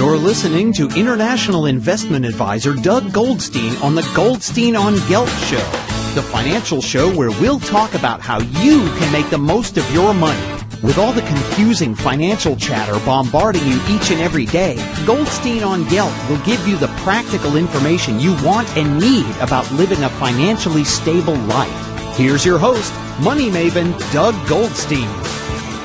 You're listening to international investment advisor Doug Goldstein on the Goldstein on Gelt Show, the financial show where we'll talk about how you can make the most of your money. With all the confusing financial chatter bombarding you each and every day, Goldstein on Gelt will give you the practical information you want and need about living a financially stable life. Here's your host, money maven Doug Goldstein.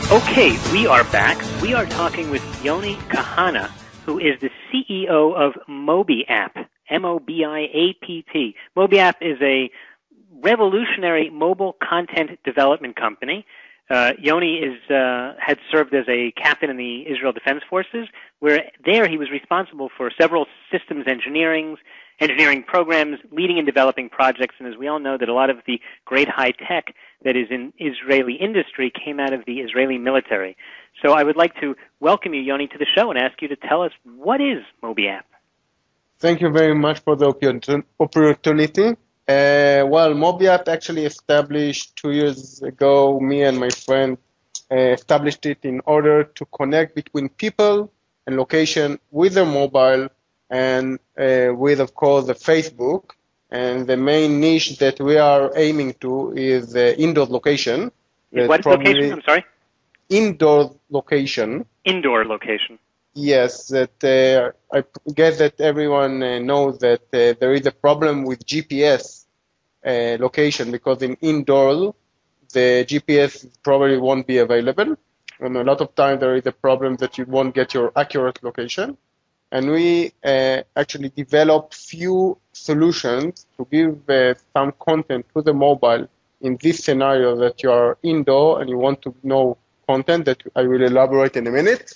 Okay, we are back. We are talking with Yoni Kahana, who is the CEO of MobiApp, M-O-B-I-A-P-T. MobiApp is a revolutionary mobile content development company. Uh, Yoni is, uh, had served as a captain in the Israel Defense Forces, where there he was responsible for several systems engineering, engineering programs, leading and developing projects, and as we all know, that a lot of the great high tech that is in Israeli industry came out of the Israeli military. So I would like to welcome you, Yoni, to the show and ask you to tell us what is MobiApp. Thank you very much for the opportunity. Uh, well, MobiApp actually established two years ago. Me and my friend uh, established it in order to connect between people and location with their mobile and uh, with, of course, the Facebook. And the main niche that we are aiming to is the indoor location. What location? I'm sorry. Indoor location. Indoor location. Yes, that uh, I guess that everyone uh, knows that uh, there is a problem with GPS uh, location because in indoor the GPS probably won't be available, and a lot of time there is a problem that you won't get your accurate location and we uh, actually develop few solutions to give uh, some content to the mobile in this scenario that you are indoor and you want to know content that I will elaborate in a minute,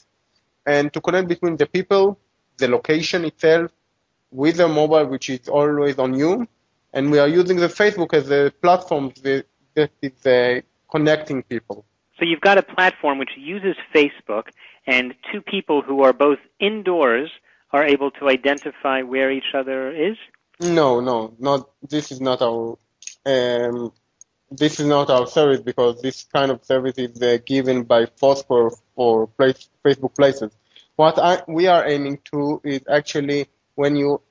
and to connect between the people, the location itself, with the mobile, which is always on you, and we are using the Facebook as a platform that is uh, connecting people. So you've got a platform which uses Facebook, and two people who are both indoors are able to identify where each other is? No, no, not. This is not our. Um, this is not our service because this kind of service is uh, given by Phosphor for place, Facebook Places. What I, we are aiming to is actually when you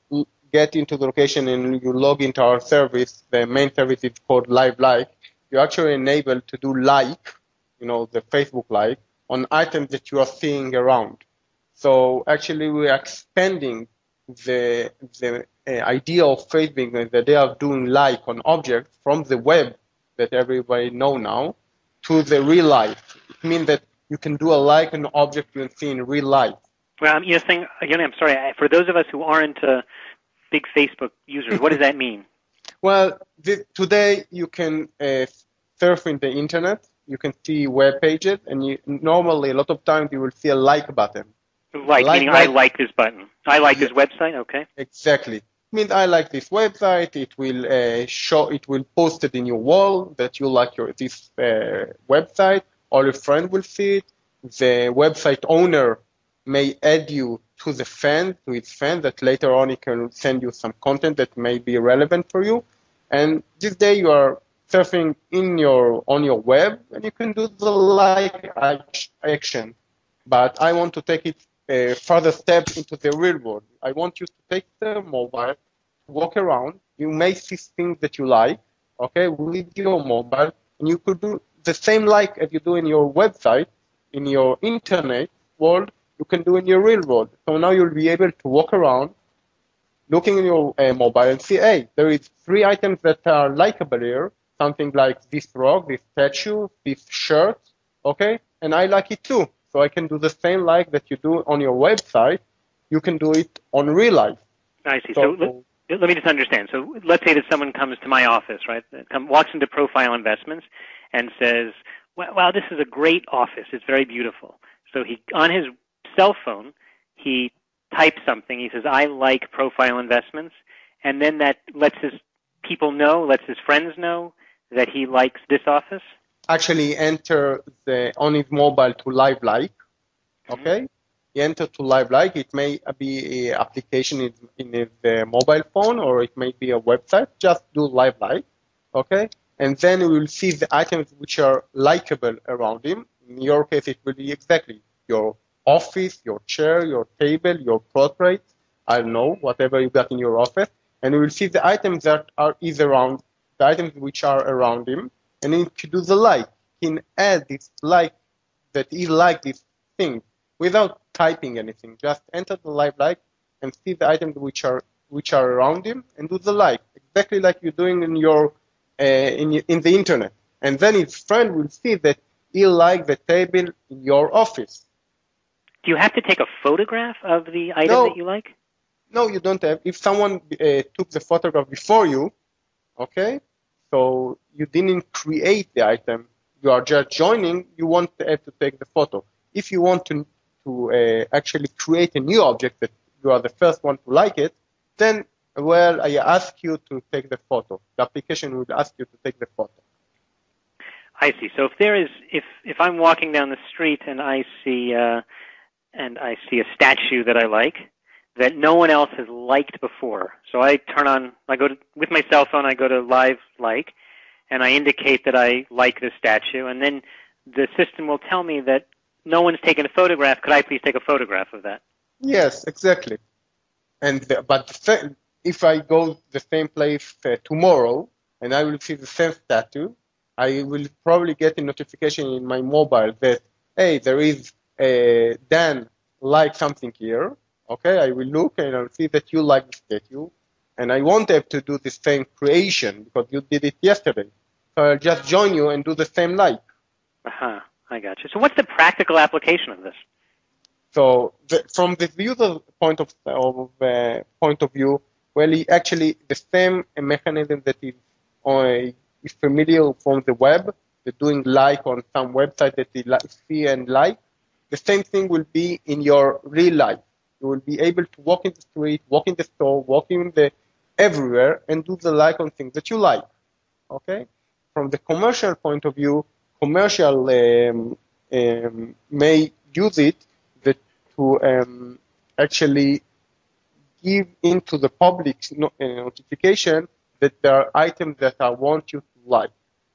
get into the location and you log into our service, the main service is called Live Like. You're actually enabled to do like, you know, the Facebook like on items that you are seeing around. So actually, we are expanding the the uh, idea of Facebook that they are doing like on objects from the web that everybody know now to the real life. It means that you can do a like an object you see in real life. Well, you're saying again. I'm sorry. For those of us who aren't uh, big Facebook users, what does that mean? Well, the, today you can uh, surf in the internet. You can see web pages, and you, normally a lot of times you will see a like button. Like, like meaning like, I like this button. I like yeah, this website. Okay. Exactly. I mean, I like this website. It will uh, show. It will post it in your wall that you like your this uh, website. All your friends will see it. The website owner may add you to the fan, to his fan, that later on he can send you some content that may be relevant for you. And this day you are surfing in your on your web, and you can do the like action. But I want to take it a further step into the real world. I want you to take the mobile, walk around. You may see things that you like, okay, with your mobile, and you could do the same like as you do in your website, in your internet world, you can do in your real world. So now you'll be able to walk around, looking in your uh, mobile and see, hey, there is three items that are likable here, something like this rock, this statue, this shirt, okay, and I like it too. So I can do the same like that you do on your website. You can do it on real life. I see. So, so let, let, me just understand. So let's say that someone comes to my office, right? Come, walks into Profile Investments and says, "Wow, this is a great office. It's very beautiful." So he on his cell phone he types something. He says, "I like Profile Investments," and then that lets his people know, lets his friends know that he likes this office actually enter the, on his mobile to Live Like. Mm-hmm. Okay? Mm-hmm. He enter to Live Like. It may be an application in, in his uh, mobile phone or it may be a website. Just do Live Like. Okay? And then we will see the items which are likable around him. In your case, it will be exactly your office, your chair, your table, your portrait, I don't know, whatever you got in your office, and you will see the items that are is around, the items which are around him, and do the like, he can add this like that he like this thing without typing anything. Just enter the live like and see the items which are which are around him and do the like exactly like you're doing in your uh, in in the internet. And then his friend will see that he like the table in your office. Do you have to take a photograph of the item No. that you like? No, you don't have. If someone uh, took the photograph before you, okay, so you didn't create the item, you are just joining. You won't have to take the photo. If you want to to uh, actually create a new object that you are the first one to like it, then well, I ask you to take the photo. The application will ask you to take the photo. I see. So if there is, if if I'm walking down the street and I see uh, and I see a statue that I like that no one else has liked before, so I turn on, I go to with my cell phone, I go to live like, and I indicate that I like this statue, and then the system will tell me that no one's taken a photograph. Could I please take a photograph of that? Yes, exactly. And the, but the, if I go the same place uh, tomorrow and I will see the same statue, I will probably get a notification in my mobile that hey, there is a Dan like something here. Okay, I will look and I'll see that you like the statue, and I won't have to do the same creation because you did it yesterday. So I'll just join you and do the same like. Uh-huh. I got you. So what's the practical application of this? So the, from the user point of, of uh, point of view, well, actually the same mechanism that is uh, is familiar from the web, the doing like on some website that he li- see and like. The same thing will be in your real life. You will be able to walk in the street, walk in the store, walk in the everywhere, and do the like on things that you like. Okay. From the commercial point of view, commercial um, um, may use it to um, actually give into the public uh, notification that there are items that I want you to like.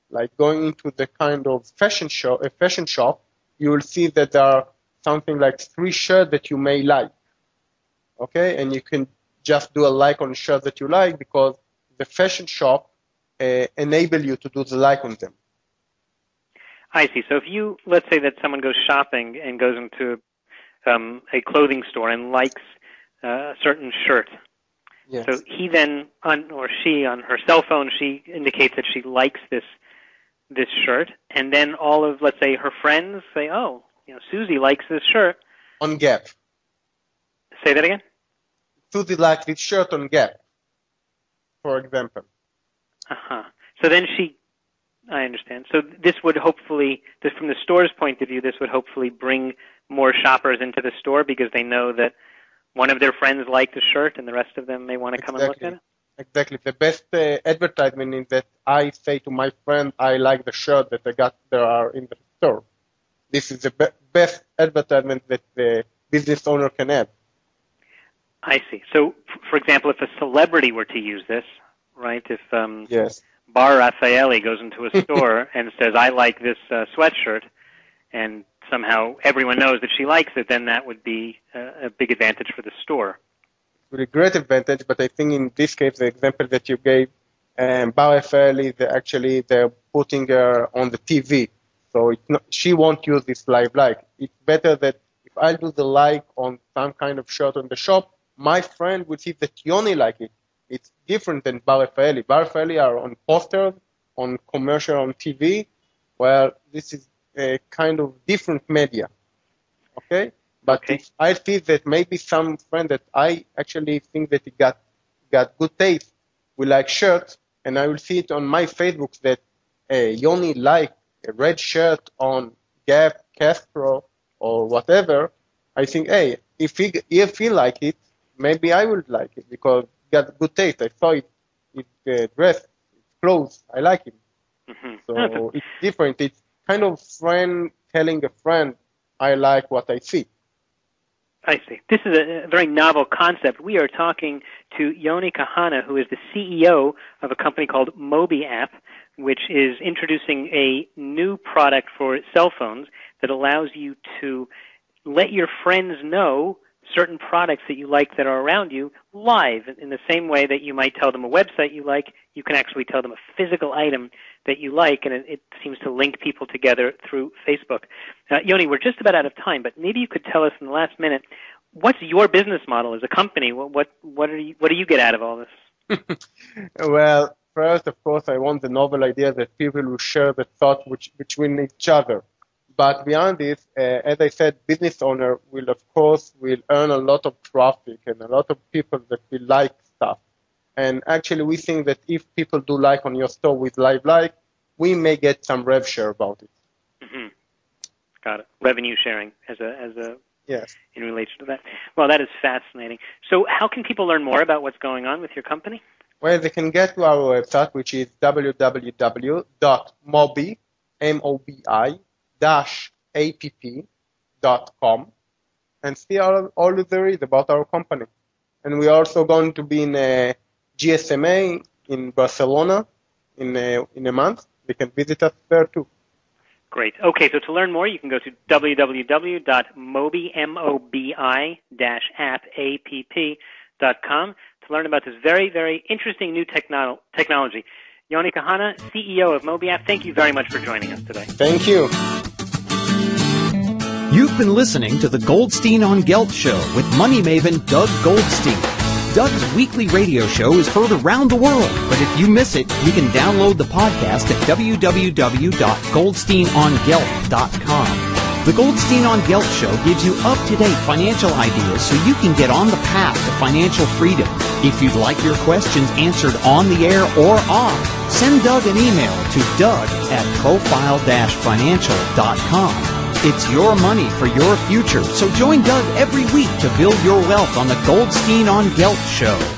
Like going into the kind of fashion show, a fashion shop, you will see that there are something like three shirts that you may like. Okay, and you can just do a like on a shirt that you like because the fashion shop uh, enable you to do the like on them. I see. So if you, let's say that someone goes shopping and goes into um, a clothing store and likes uh, a certain shirt, Yes. so he then, on or she, on her cell phone, she indicates that she likes this this shirt, and then all of, let's say, her friends say, "Oh, you know, Susie likes this shirt." on Gap. Say that again. Susie likes this shirt on Gap, for example. Uh huh. So then she, I understand. So this would hopefully, this, from the store's point of view, this would hopefully bring more shoppers into the store because they know that one of their friends liked the shirt and the rest of them may want to come and look at it. Exactly. The best uh, advertisement is that I say to my friend, I like the shirt that I got there are in the store. This is the be- best advertisement that the business owner can have. I see. So, for example, if a celebrity were to use this, right? If um, Yes. Bar Refaeli goes into a store and says, "I like this uh, sweatshirt," and somehow everyone knows that she likes it, then that would be a, a big advantage for the store. With a great advantage, but I think in this case, the example that you gave, um, Bar Refaeli, they actually they're putting her on the TV, so it's not, she won't use this live like. It's better that if I do the like on some kind of shirt on the shop, my friend would see that Yoni like it. It's different than Bar Refaeli. Bar Refaeli are on posters, on commercial, on TV. Well, this is a kind of different media. Okay? But Okay. if I see that maybe some friend that I actually think that he got got good taste will like shirts, and I will see it on my Facebook that uh, Yoni like a red shirt on Gap, Castro, or whatever. I think, hey, if he if he like it, maybe I would like it because he got good taste. I saw it, it uh, dress, it's clothes. I like him. hmm So it's different. It's kind of friend telling a friend, I like what I see. I see. This is a, a very novel concept. We are talking to Yoni Kahana, who is the CEO of a company called Mobi App, which is introducing a new product for cell phones that allows you to let your friends know certain products that you like that are around you live in the same way that you might tell them a website you like you can actually tell them a physical item that you like and it, it seems to link people together through facebook. Uh, yoni we're just about out of time but maybe you could tell us in the last minute what's your business model as a company? What what what, are you, what do you get out of all this? Well first of course i want the novel idea that people will share the thought which, between each other but beyond this, uh, as I said, business owner will of course will earn a lot of traffic and a lot of people that will like stuff. And actually, we think that if people do like on your store with live like, we may get some rev share about it. Mm-hmm. Got it. Revenue sharing as a as a yes in relation to that. Well, that is fascinating. So, how can people learn more about what's going on with your company? Well, they can get to our website, which is www.mobi, M-O-B-I, app.com and see all, all there is about our company. And we're also going to be in uh, a GSMA in Barcelona in a, in a month. They can visit us there too. Great. Okay, so to learn more, you can go to www.mobi.app.com to learn about this very, very interesting new techno- technology. Yoni Kahana, CEO of MobiApp, thank you very much for joining us today. Thank you. You've been listening to the Goldstein on Gelt show with money maven Doug Goldstein. Doug's weekly radio show is heard around the world, but if you miss it, you can download the podcast at www.goldsteinongelt.com. The Goldstein on Gelt show gives you up-to-date financial ideas so you can get on the path to financial freedom. If you'd like your questions answered on the air or off, send Doug an email to doug at profile-financial.com. It's your money for your future, so join Doug every week to build your wealth on the Goldstein on Gelt Show.